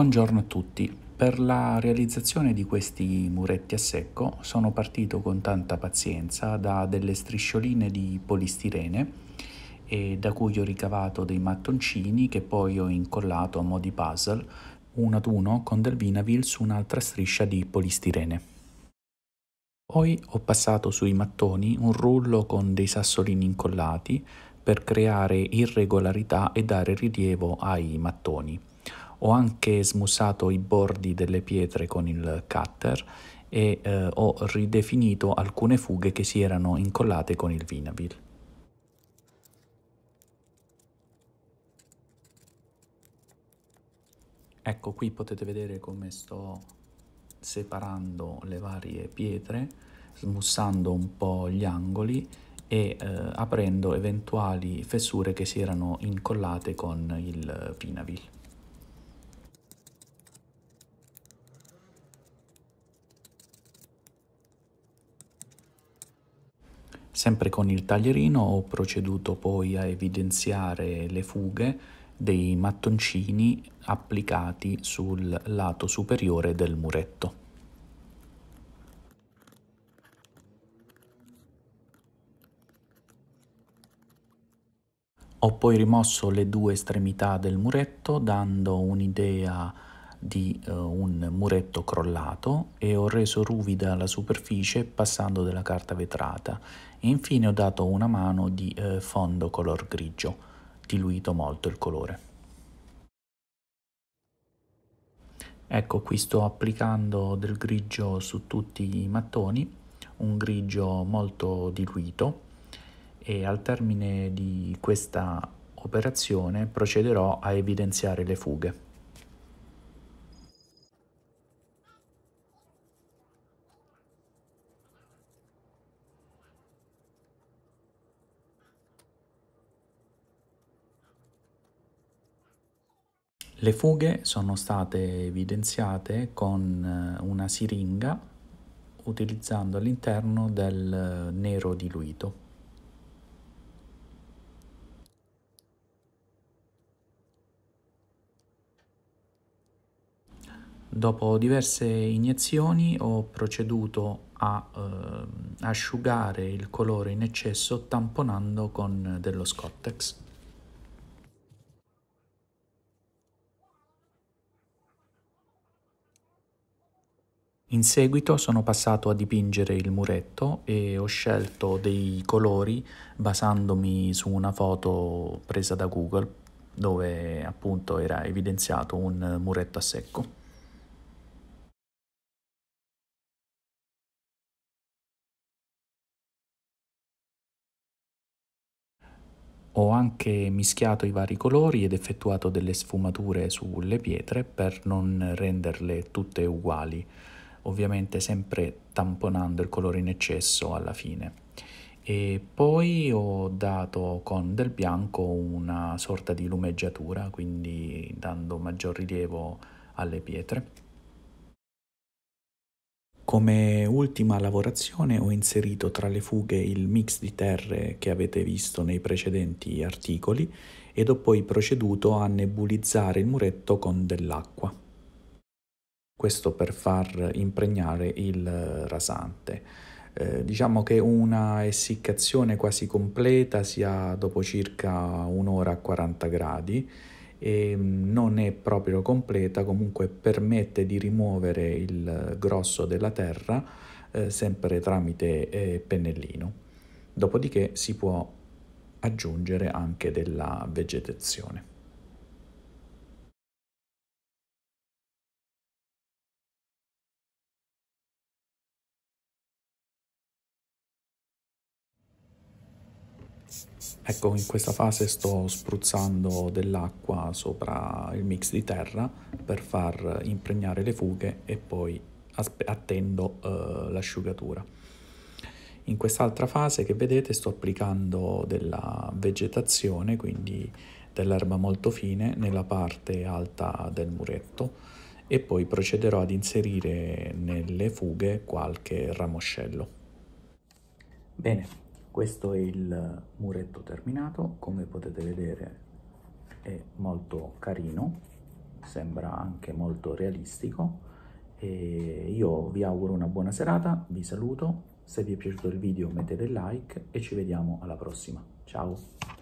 Buongiorno a tutti. Per la realizzazione di questi muretti a secco sono partito con tanta pazienza da delle striscioline di polistirene da cui ho ricavato dei mattoncini che poi ho incollato a mo' di puzzle uno ad uno con del Vinavil su un'altra striscia di polistirene. Poi ho passato sui mattoni un rullo con dei sassolini incollati per creare irregolarità e dare rilievo ai mattoni. Ho anche smussato i bordi delle pietre con il cutter e eh, ho ridefinito alcune fughe che si erano incollate con il Vinavil. Ecco qui potete vedere come sto separando le varie pietre, smussando un po' gli angoli e eh, aprendo eventuali fessure che si erano incollate con il Vinavil. Sempre con il taglierino ho proceduto poi a evidenziare le fughe dei mattoncini applicati sul lato superiore del muretto. Ho poi rimosso le due estremità del muretto dando un'idea di uh, un muretto crollato e ho reso ruvida la superficie passando della carta vetrata e infine ho dato una mano di uh, fondo color grigio, diluito molto il colore. Ecco qui sto applicando del grigio su tutti i mattoni, un grigio molto diluito e al termine di questa operazione procederò a evidenziare le fughe. Le fughe sono state evidenziate con eh, una siringa utilizzando all'interno del eh, nero diluito. Dopo diverse iniezioni ho proceduto a eh, asciugare il colore in eccesso tamponando con dello Scottex. In seguito sono passato a dipingere il muretto e ho scelto dei colori basandomi su una foto presa da Google dove appunto era evidenziato un muretto a secco. Ho anche mischiato i vari colori ed effettuato delle sfumature sulle pietre per non renderle tutte uguali ovviamente sempre tamponando il colore in eccesso alla fine. E poi ho dato con del bianco una sorta di lumeggiatura, quindi dando maggior rilievo alle pietre. Come ultima lavorazione ho inserito tra le fughe il mix di terre che avete visto nei precedenti articoli ed ho poi proceduto a nebulizzare il muretto con dell'acqua questo per far impregnare il rasante. Eh, diciamo che una essiccazione quasi completa si ha dopo circa un'ora a 40 gradi e mm, non è proprio completa, comunque permette di rimuovere il grosso della terra eh, sempre tramite eh, pennellino. Dopodiché si può aggiungere anche della vegetazione. Ecco, in questa fase sto spruzzando dell'acqua sopra il mix di terra per far impregnare le fughe e poi attendo uh, l'asciugatura. In quest'altra fase che vedete sto applicando della vegetazione, quindi dell'erba molto fine nella parte alta del muretto e poi procederò ad inserire nelle fughe qualche ramoscello. Bene, questo è il muretto terminato come potete vedere è molto carino sembra anche molto realistico e io vi auguro una buona serata, vi saluto, se vi è piaciuto il video mettete like e ci vediamo alla prossima. Ciao!